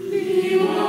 Leave